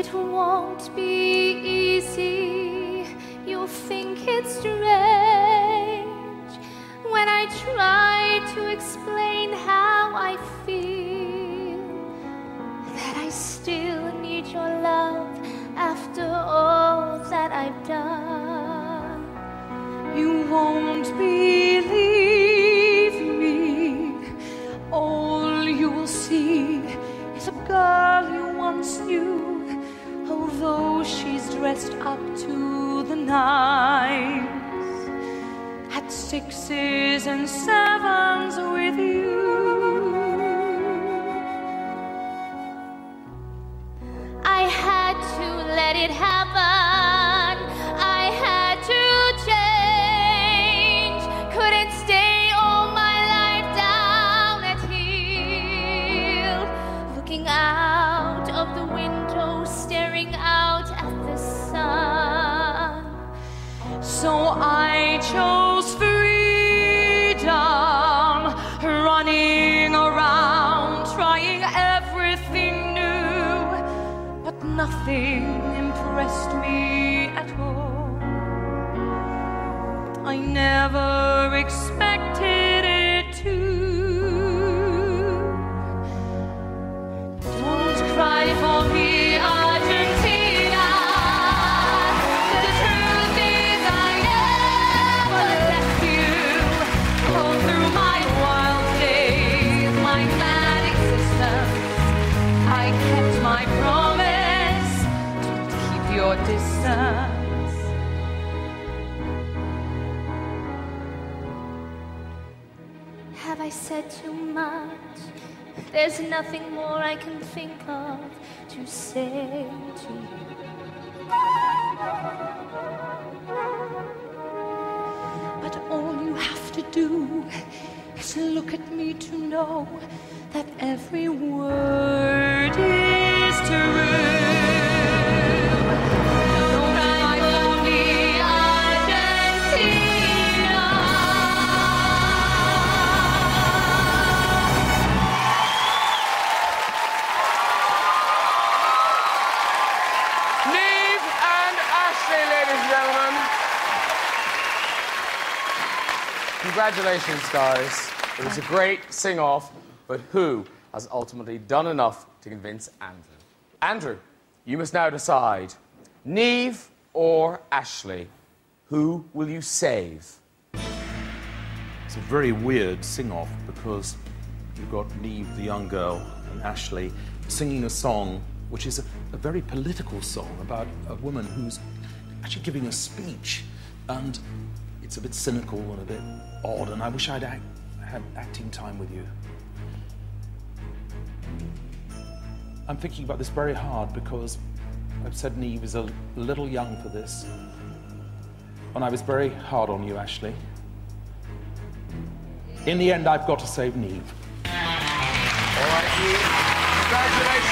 It won't be easy. You'll think it's strange when I try to explain how. Dressed up to the nines. At sixes and sevens with you. I had to let it happen. I had to change. Couldn't stay all my life down at heel. Looking out of the window, staring out at the sun. So I chose freedom, running around, trying everything new, but nothing impressed me at all. I never expected Have I said too much? There's nothing more I can think of to say to you. But all you have to do is look at me to know that every word is Congratulations, guys. It was a great sing off, but who has ultimately done enough to convince Andrew? Andrew, you must now decide Niamh or Ashley. Who will you save? It's a very weird sing off because you've got Niamh, the young girl, and Ashley singing a song which is a, a very political song about a woman who's actually giving a speech. And it's a bit cynical and a bit odd, and I wish I'd act, had acting time with you. I'm thinking about this very hard because I've said Niamh is a little young for this. And I was very hard on you, Ashley. In the end, I've got to save Niamh. All right, Niamh. Congratulations.